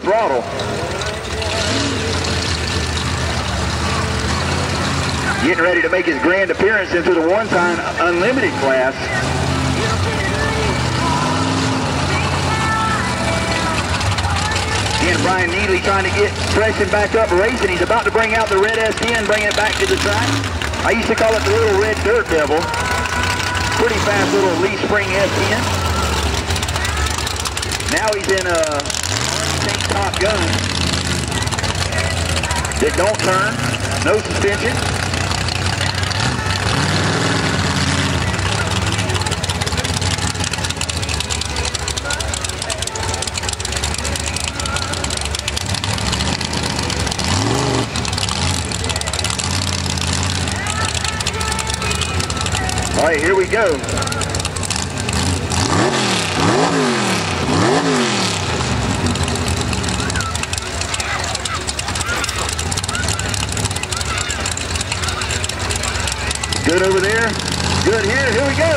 quarter throttle. Getting ready to make his grand appearance into the one-time unlimited class. Again, Brian Neely trying to get Preston back up racing. He's about to bring out the red S10, bring it back to the track. I used to call it the little red dirt devil. Pretty fast little leaf spring S10. Now he's in a that don't turn, no suspension. All right, here we go. Good over there. Good here. Here we go.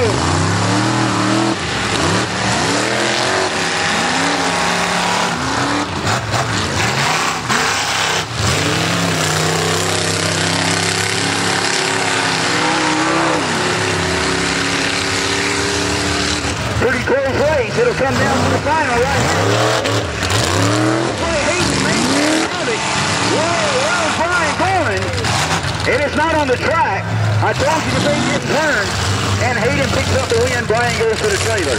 Pretty close race. It'll come down to the final right here. Boy, Hayden makes it. Whoa, where's Brian going? It is not on the track. I told you the thing didn't turn, and Hayden picks up the win. Brian goes for the trailer.